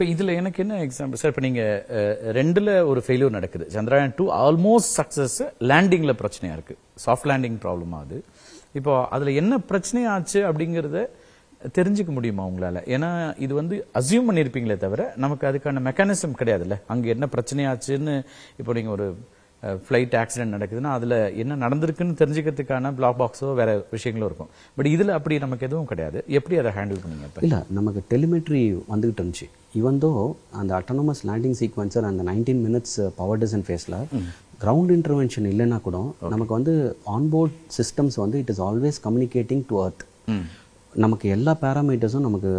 இப்போ இதில் எனக்கு என்ன எக்ஸாம்பிள் சார் இப்போ நீங்கள் ரெண்டில் ஒரு ஃபெயிலியர் நடக்குது. சந்திராயன் டூ ஆல்மோஸ்ட் சக்ஸஸ் லேண்டிங்கில் பிரச்சனையாக இருக்குது சாஃப்ட் லேண்டிங் ப்ராப்ளம் ஆகுது இப்போ அதில் என்ன பிரச்சனை ஆச்சு அப்படிங்கிறத தெரிஞ்சுக்க முடியுமா உங்களால்? ஏன்னா இது வந்து அசியூம் பண்ணியிருப்பீங்களே தவிர நமக்கு அதுக்கான மெக்கானிசம் கிடையாதுல்ல. அங்கே என்ன பிரச்சனையாச்சுன்னு இப்போ நீங்கள் ஒரு ஃப்ளைட் ஆக்சிடென்ட் நடக்குதுன்னா அதுல என்ன நடந்திருக்குன்னு தெரிஞ்சுக்கிறதுக்கான பிளாக் பாக்ஸோ வேற விஷயங்களோ இருக்கும். பட் இதுல அப்படி நமக்கு எதுவும் கிடையாது. எப்படி அதை ஹேண்டில் பண்ணீங்க இப்ப இல்லை நமக்கு டெலிமெட்ரி வந்துகிட்டு இருந்துச்சு. இவந்தோ அந்த அட்டானமஸ் லேண்டிங் சீக்வன்சர் அந்த நைன்டீன் மினிட்ஸ் பவர் டிசன் ஃபேஸில் கிரவுண்ட் இன்டர்வென்ஷன் இல்லைன்னா கூட நமக்கு வந்து ஆன்போர்ட் சிஸ்டம்ஸ் வந்து it is always communicating to earth நமக்கு எல்லா பேராமீட்டர்ஸும் நமக்கு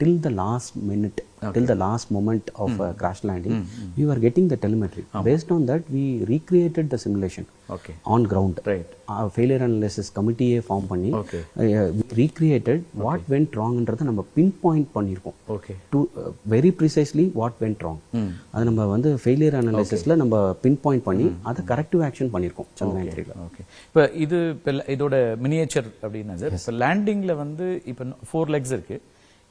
till the last minute till the last moment of crash landing we are getting the telemetry based on that we recreated the simulation okay on ground right failure analysis கமிட்டியே form பண்ணி Okay. Recreated what went ராங்ன்றதை நம்ம pin point பண்ணியிருக்கோம் okay to very precisely what went wrong அது நம்ம வந்து failure அனாலிசிஸ்ல நம்ம pin point பண்ணி அதை கரெக்டிவ் ஆக்ஷன் பண்ணியிருக்கோம் சந்திரயான் த்ரீல ஓகே இப்போ இது இதோட மினியேச்சர் அப்படின்னா சார் இப்போ லேண்டிங்ல வந்து இப்போ ஃபோர் லெக்ஸ் இருக்கு.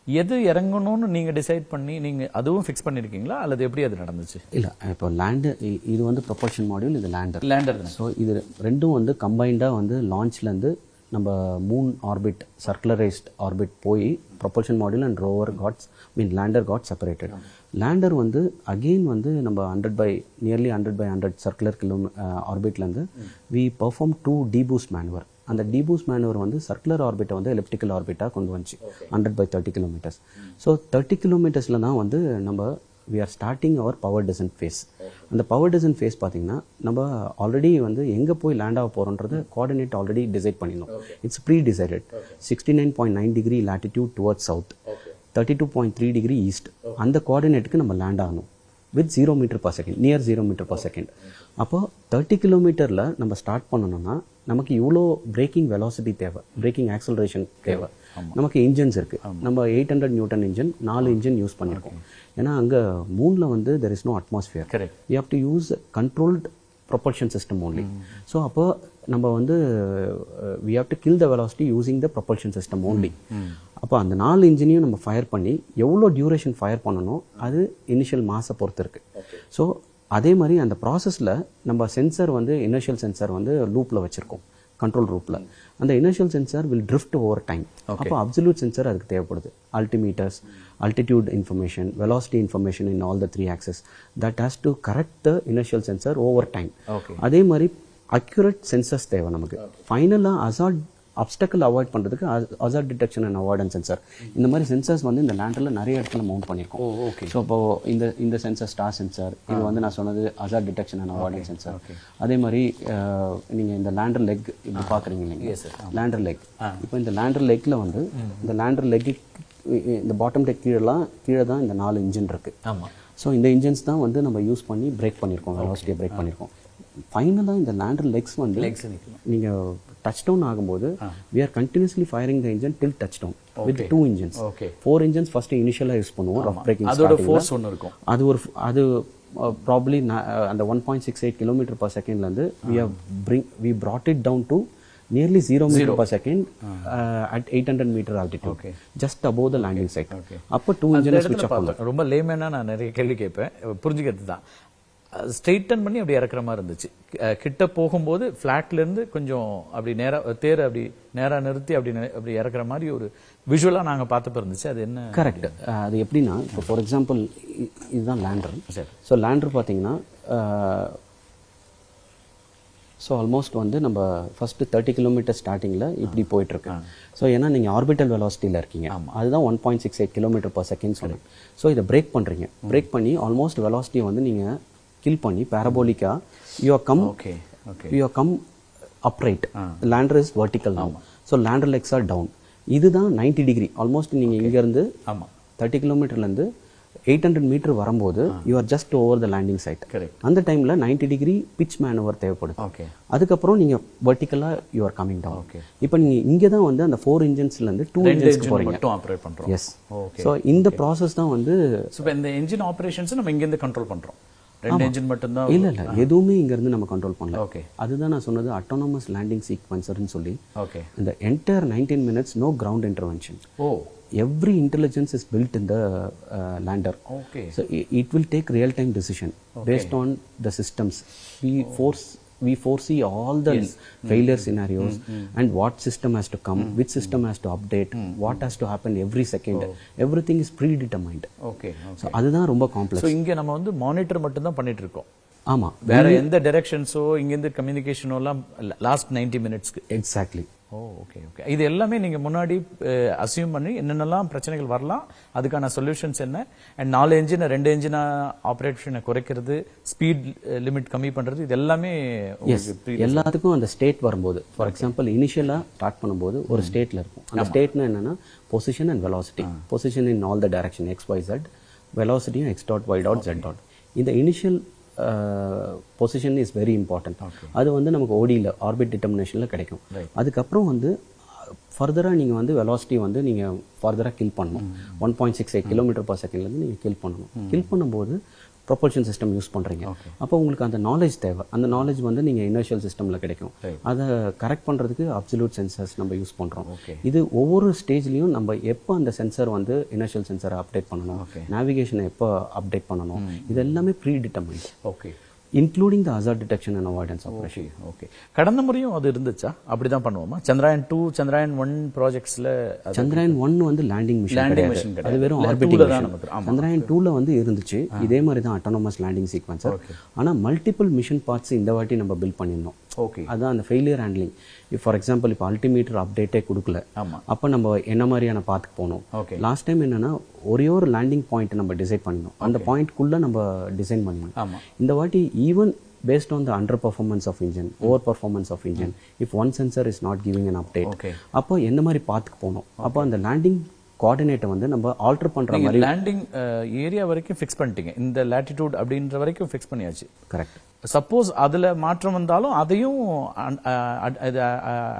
எது இறங்கணும்னு நீங்க டிசைட் பண்ணி நீங்க அதுவும் ஃபிக்ஸ் பண்ணிருக்கீங்களா? அல்லது எப்படி அது நடந்துச்சு? இல்ல இப்போ லேண்டு இது வந்து ப்ரொபல்ஷன் மாடியூல் இது லேண்டர் லேண்டர் ஸோ இது ரெண்டும் வந்து கம்பைண்டாக வந்து லான்ச்லேருந்து நம்ம மூன் ஆர்பிட் சர்க்குலரைஸ்ட் ஆர்பிட் போய் propulsion module and rover gets mean lander got separated lander வந்து அகெயின் வந்து நம்ம hundred by nearly hundred by hundred circular kilo ஆர்பிட்லேருந்து we perform two deboost manoeuvre அந்த டீபூஸ் மேனுவர் வந்து சர்க்குலர் ஆர்பிட்டை வந்து elliptical ஆர்பிட்டாக கொண்டு வந்துச்சு. Hundred by thirty kilometres so thirty கிலோமீட்டர்ஸில் தான் வந்து நம்ம we are starting our power descent phase அந்த பவர் டெசன்ட் ஃபேஸ் பார்த்தீங்கன்னா நம்ம ஆல்ரெடி வந்து எங்கே போய் லேண்ட் ஆக போகிறோன்றது கோஆர்டினேட் ஆல்ரெடி டிசைட் பண்ணிடணும். It's predecided sixty nine point nine degree latitude towards south thirty two point three degree east அந்த கோஆர்டினேட்டுக்கு நம்ம லேண்ட் ஆகணும். With zero metre per second near zero metre per second அப்போ thirty கிலோமீட்டரில் நம்ம start பண்ணணும்னா நமக்கு இவ்வளோ பிரேக்கிங் வெலாசிட்டி தேவை. பிரேக்கிங் ஆக்சலரேஷன் தேவை. நமக்கு இன்ஜின்ஸ் இருக்கு. நம்ம எயிட் ஹண்ட்ரட் நியூட்டன் இன்ஜின் நாலு இன்ஜின் யூஸ் பண்ணியிருக்கோம் ஏன்னா அங்கே மூணில் வந்து there is no Correct. You have to use controlled propulsion system only. So அப்போ நம்ம வந்து we have to kill the velocity using the propulsion system only. அப்போ அந்த நாலு இன்ஜினையும் நம்ம ஃபயர் பண்ணி எவ்வளோ டியூரேஷன் ஃபயர் பண்ணணும் அது இனிஷியல் மாஸை பொறுத்து இருக்கு. ஸோ அதே மாதிரி அந்த ப்ராசஸில் நம்ம சென்சர் வந்து இனிஷியல் சென்சார் வந்து லூப்பில் வச்சுருக்கோம். கண்ட்ரோல் ரூப்பில் அந்த inertial sensor will drift over time அப்போ அப்சல்யூட் சென்சார் அதுக்கு தேவைப்படுது. Altimeters information velocity information in all the three axes. That has to correct the inertial sensor over time. Okay. அதே மாதிரி அக்யூரேட் சென்சர்ஸ் தேவை நமக்கு. ஃபைனலாக அசால்ட் அப்டக்கல் அவாய்ட் பண்ணுறதுக்கு hazard detection and avoidance sensor இந்த மாதிரி சென்சர்ஸ் வந்து இந்த லேண்டரில் நிறைய இடத்துல மவுண்ட் பண்ணியிருக்கோம். ஓகே. ஸோ இப்போ இந்த இந்த சென்சர் ஸ்டார் சென்சார் இது வந்து நான் சொன்னது hazard detection and avoidance sensor அதே மாதிரி நீங்கள் இந்த லேண்டர் லெக் இப்படி பார்க்குறீங்க இல்லைங்க லேண்டர் லெக் இப்போ இந்த லேண்டர் லெக்கில் வந்து இந்த லேண்டர் லெக்கு இந்த பாட்டம் டெக் கீழெல்லாம் கீழே தான் இந்த நாலு இன்ஜின் இருக்கு. ஆமா. ஸோ இந்த இன்ஜின்ஸ் தான் வந்து நம்ம யூஸ் பண்ணி பிரேக் பண்ணியிருக்கோம் வெலாசிட்டியை பிரேக் பண்ணியிருக்கோம். ஃபைனலாக இந்த லேண்டர் லெக்ஸ் வந்து. நீங்கள் டச் டவுன் ஆகும்போது we are continuously firing the engine till touch down with two engines Okay. Four engines first இனிஷியலாக யூஸ் பண்ணுவோம் ரஃப் பிரேக்கிங் அதோட ஃபோர்ஸ் ஒன்று இருக்கும். அது ஒரு அது ப்ராப்ளி அந்த one point six eight kilometre per செகண்ட்லேருந்து we have bring we brought it down to nearly zero metre per second at eight hundred metre altitude just above the landing site. அப்போ two இன்ஜினை ஸ்விட்ச் of. ரொம்ப லேமேனா நான் நிறைய கேள்வி கேட்பேன். புரிஞ்சுக்கிறது தான் ஸ்ட்ரெயிட்டன் பண்ணி அப்படி இறக்குற மாதிரி இருந்துச்சு. கிட்ட போகும்போது ஃபிளாட்ல இருந்து கொஞ்சம் அப்படி நேரா தேர் அப்படி நேரா நிறுத்தி அப்படி அப்படி இறக்குற மாதிரி ஒரு விஷுவலா நாங்க பார்த்தப்ப இருந்துச்சு. அது என்ன? கரெக்ட் அது எப்படின்னா இப்போ ஃபார் எக்ஸாம்பிள் இதுதான் லேண்டர் சரி. ஸோ லேண்டர் பார்த்தீங்கன்னா ஸோ ஆல்மோஸ்ட் வந்து நம்ம ஃபர்ஸ்ட் தேர்ட்டி கிலோமீட்டர் ஸ்டார்டிங்கில் இப்படி போயிட்டு இருக்கு ஸோ ஏன்னா நீங்கள் ஆர்பிட்டல் வெலாசிட்டியில் இருக்கீங்க. அதுதான் one point six eight kilometre per second சொன்னேன் ஸோ இதை பிரேக் பண்ணுறீங்க பிரேக் பண்ணி ஆல்மோஸ்ட் வெலாசிட்டியை வந்து நீங்கள் கில் பண்ணி பேரபோலிக்கா you are come okay okay you are come upright lander is vertical so lander legs are down இதுதான் 90 டிகிரி ஆல்மோஸ்ட் நீங்கள் இங்கேருந்து ஆமா. தேர்ட்டி கிலோமீட்டர்லேருந்து எயிட் ஹண்ட்ரட் மீட்டர் வரும்போது you are just over the landing site. அந்த டைமில் 90 degree pitch manoeuvre தேவைப்படுது. Okay அதுக்கப்புறம் நீங்கள் வெர்டிக்கலாக you are coming down Okay. இப்போ நீங்கள் இங்கே தான் வந்து அந்த ஃபோர் இன்ஜின்ஸ்லேருந்து டூ இன்ஜின்ஸ்க்கு போகிறீங்க ஆப்ரேட் எஸ் ஓகே ஸோ இந்த ப்ராசஸ் தான் வந்து ஸோ இந்த என்ஜின் ஆப்ரேஷன்ஸ் நம்ம இங்கேருந்து கண்ட்ரோல் பண்றோம். ரெண்டு என்ஜின் மட்டும்தான் இல்ல இல்ல. எதுவுமே இங்க இருந்து நம்ம கண்ட்ரோல் பண்ணல. ஓகே அதுதான் நான் சொன்னது அட்டானமஸ் லேண்டிங் சீக்வன்சர்னு சொல்லி. ஓகே இந்த entire nineteen minutes no ground intervention oh. Every intelligence is built in the uh, lander. Okay so i- it will take real time decision based on the systems. We force we foresee all the failure scenarios and what system has to come which system has to update what has to happen every second everything is predetermined okay so அதுதான் ரொம்ப complex so இங்க நம்ம வந்து monitor மட்டும் தான் பண்ணிட்டு இருக்கோம் ஆமா வேற எந்த டைரக்ஷன்ஸோ இங்கேருந்து கம்யூனிகேஷனோ எல்லாம் லாஸ்ட் நைன்டி மினிட்ஸ்க்கு எக்ஸாக்ட்லி ஓ ஓகே ஓகே இது எல்லாமே நீங்க முன்னாடி அசியூம் பண்ணி என்னென்னலாம் பிரச்சனைகள் வரலாம் அதுக்கான சொல்யூஷன்ஸ் என்ன? அண்ட் நாலு என்ஜினை ரெண்டு என்ஜினா ஆப்ரேஷனை குறைக்கிறது ஸ்பீட் லிமிட் கம்மி பண்றது இது எல்லாமே எல்லாத்துக்கும் அந்த ஸ்டேட் வரும்போது. ஃபார் எக்ஸாம்பிள் இனிஷியலாக ஸ்டார்ட் பண்ணும்போது ஒரு ஸ்டேட்ல இருக்கும். அந்த ஸ்டேட்னா என்னன்னா position and velocity position in all the direction X Y Z வெலாசிட்டியும் X dot Y dot Z dot இந்த initial position is very important அது வந்து நமக்கு ஓடியில் ஆர்பிட் டிட்டர்மினேஷனில் கிடைக்கும். அதுக்கப்புறம் வந்து ஃபர்தராக நீங்கள் வந்து வெலாசிட்டி வந்து நீங்கள் ஃபர்தராக கில் பண்ணணும். One point six eight kilometre per செகண்ட்லேருந்து நீங்கள் கில் பண்ணணும். கில் பண்ணும்போது ப்ரொபல்ஷன் சிஸ்டம் யூஸ் பண்ணுறீங்க அப்போ உங்களுக்கு அந்த நாலேஜ் தேவை. அந்த நாலேஜ் வந்து நீங்கள் இனர்ஷியல் சிஸ்டமில் கிடைக்கும். அதை கரெக்ட் பண்ணுறதுக்கு அப்சல்யூட் சென்சர்ஸ் நம்ம யூஸ் பண்ணுறோம் இது ஒவ்வொரு ஸ்டேஜ்லையும் நம்ம எப்போ அந்த சென்சர் வந்து இனர்ஷியல் சென்சரை அப்டேட் பண்ணணும்? நேவிகேஷனை எப்போ அப்டேட் பண்ணணும்? இது எல்லாமே predetermined okay including the hazard detection and avoidance operation okay கடந்த முறையும் அது இருந்துச்சா? அப்படிதான் பண்ணுவோமா? சந்திராயன் டூ சந்திராயன் ஒன் ப்ராஜெக்ட்ஸ்ல சந்திராயன் ஒன் வந்து லேண்டிங் மிஷன் கிடையாது. அது வெறும் ஆர்பிட்டிங் தான் மிஷன். சந்திராயன் டூல வந்து இருந்துச்சு. இதே மாதிரி தான் அட்டானமஸ் லேண்டிங் சீக்வன்சர் ஆனா மல்டிபிள் மிஷன் பார்ட்ஸ் இந்த வாட்டி நம்ம பில்ட் பண்ணியிருந்தோம். ஓகே அதான் அந்த ஃபெயிலியர் ஹேண்ட்லிங் ஃபார் எக்ஸாம்பிள் இப்போ அல்டிமீட்டர் அப்டேட்டே கொடுக்கல. ஆமா. அப்போ நம்ம என்ன மாதிரியான பாத்துக்கு போகணும்? ஓகே லாஸ்ட் டைம் என்னன்னா ஒரே ஒரு லேண்டிங் பாயிண்ட் நம்ம டிசைட் பண்ணணும் அந்த பாயிண்ட்குள்ள நம்ம டிசைன் பண்ணணும். ஆமா. இந்த வாட்டி even based on the under performance of engine over performance of engine if one sensor is not giving an update அப்போ எந்த மாதிரி பாத்துக்கு போகணும்? அப்போ அந்த லேண்டிங் கோஆர்டினேட்டை வந்து நம்ம ஆல்டர் பண்ற நீங்க மாதிரி லேண்டிங் ஏரியா வரைக்கும் ஃபிக்ஸ் பண்ணிட்டீங்க. இந்த லேட்டிடியூட் அப்படின்ற வரைக்கும் ஃபிக்ஸ் பண்ணியாச்சு. கரெக்ட் சப்போஸ் அதுல மாற்றம் வந்தாலும் அதையும்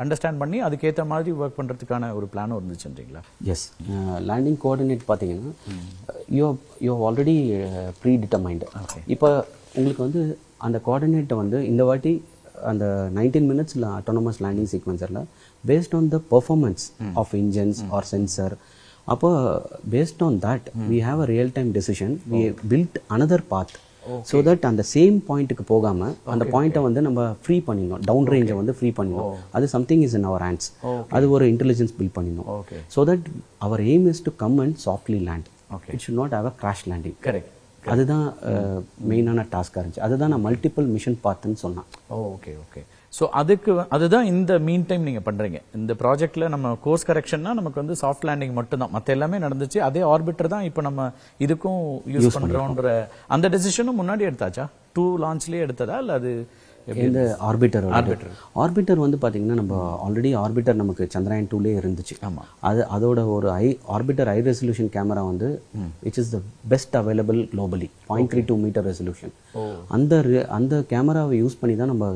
அண்டர்ஸ்டாண்ட் பண்ணி அதுக்கேத்த மாதிரி ஒர்க் பண்றதுக்கான ஒரு பிளானும் இருந்துச்சுன்றீங்களா எஸ் லேண்டிங் கோஆர்டினேட் பார்த்தீங்கன்னா you you already predetermined இப்போ உங்களுக்கு வந்து அந்த கோஆர்டினேட்டை வந்து இந்த வாட்டி அந்த நைன்டீன் மினிட்ஸில் autonomous landing சீக்வன்சரில் based on the performance of engines or sensor அப்போ based on that we have a real time decision we build another path so that அந்த சேம் பாயிண்ட்டுக்கு போகாம அந்த பாயிண்ட்டை வந்து நம்ம ஃப்ரீ பண்ணிடணும். டவுன் ரேஞ்சை வந்து ஃப்ரீ பண்ணிடணும். அது something is in our hands அது ஒரு இன்டெலிஜென்ஸ் பில்ட் பண்ணிடணும். So that our aim is to come and softly land. It should not have a crash landing correct அதுதான் மெயினான டாஸ்காக இருந்துச்சு. அதுதான் நான் மல்டிபிள் மிஷன் பார்த்துன்னு சொன்னேன். ஓகே ஓகே ஸோ அதுக்கு அதுதான் இந்த மீன் டைம் நீங்க பண்றீங்க. இந்த ப்ராஜெக்ட்ல நம்ம கோர்ஸ் கரெக்ஷன்னா நமக்கு வந்து சாஃப்ட் லேண்டிங் மட்டும் தான் மற்ற எல்லாமே நடந்துச்சு. அதே ஆர்பிட்டர் தான் இப்போ நம்ம இதுக்கும் யூஸ் பண்றோன்ற அந்த டெசிஷனும் முன்னாடி எடுத்தாச்சா? டூ லான்ச்லயே எடுத்ததா? இல்ல அது எப்படி? இந்த ஆர்பிட்டர் ஆர்பிட்டர் வந்து பாத்தீங்கன்னா நம்ம ஆல்ரெடி ஆர்பிட்டர் நமக்கு சந்திராயன் டூலே இருந்துச்சு. ஆமா. அது அதோட ஒரு ஐ ஆர்பிட்டர் ஐ ரெசல்யூஷன் கேமரா வந்து which is the best available globally point three two meter resolution அந்த அந்த கேமராவை யூஸ் பண்ணி தான் நம்ம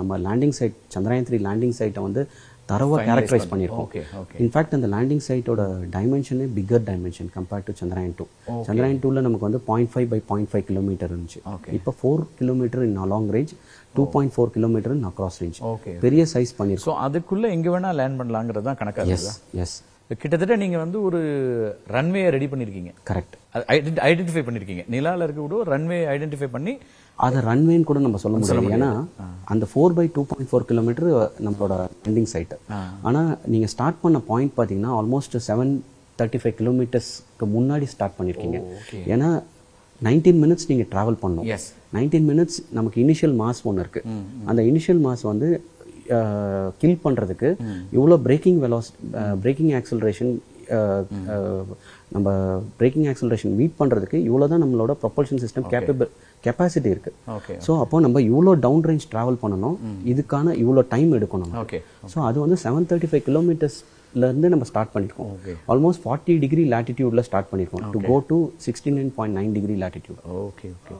நம்ம landing site Chandrayaan three landing சைட்டை வந்து தரவா கேரக்டரைஸ் பண்ணியிருக்கோம். இன்ஃபேக்ட் அந்த லேண்டிங் சைட்டோட டைமென்ஷனே bigger dimension compared to Chandrayaan two Chandrayaan டூவில் நமக்கு வந்து point five by point five kilometer இருந்துச்சு. இப்போ four kilometer in along range two point four kilometer in across range பெரிய சைஸ் பண்ணியிருக்கோம். அதுக்குள்ள எங்க வேணா லேண்ட் பண்ணலாங்கிறது தான் கணக்கா எஸ் எஸ் கிட்டத்தட்ட நீங்க வந்து ஒரு ரன்வே ரெடி பண்ணிருக்கீங்க. கரெக்ட் ஐடென்டிஃபை பண்ணிருக்கீங்க. நிலால இருக்க கூட ரன்வே ஐடென்டிஃபை பண்ணி அதை ரன்வேன்னு கூட நம்ம சொல்ல முடியாது. ஏன்னா அந்த four by two point four kilometre நம்மளோட லேண்டிங் சைட்டு ஆனால் நீங்கள் ஸ்டார்ட் பண்ண பாயிண்ட் பார்த்தீங்கன்னா ஆல்மோஸ்ட் செவன் தேர்ட்டி ஃபைவ் கிலோமீட்டர்ஸ்க்கு முன்னாடி ஸ்டார்ட் பண்ணியிருக்கீங்க ஏன்னா நைன்டீன் மினிட்ஸ் நீங்கள் ட்ராவல் பண்ணணும். நைன்டீன் மினிட்ஸ் நமக்கு இனிஷியல் மாஸ் ஒன்று இருக்கு. அந்த இனிஷியல் மாஸ் வந்து கில் பண்ணுறதுக்கு இவ்வளோ பிரேக்கிங் வெலாஸ் பிரேக்கிங் ஆக்சலரேஷன் நம்ம பிரேக்கிங் ஆக்சலரேஷன் மீட் பண்ணுறதுக்கு இவ்வளோ தான் நம்மளோட ப்ரொபல்ஷன் சிஸ்டம் கேப்பபிள் கெப்பாசிட்டி இருக்கு. ஓகே. ஸோ அப்போ நம்ம இவ்வளோ டவுன் ரேஞ்ச் ட்ராவல் பண்ணணும். இதுக்கான இவ்வளோ டைம் எடுக்கணும் ஓகே. ஸோ அது வந்து செவன் தேர்ட்டி ஃபைவ் கிலோமீட்டர்ஸ்லேருந்து நம்ம ஸ்டார்ட் பண்ணியிருக்கோம். ஆல்மோஸ்ட் ஃபார்ட்டி டிகிரி லேட்டிடியூடில் ஸ்டார்ட் பண்ணியிருக்கோம் to go to sixty nine point nine degree latitude okay okay.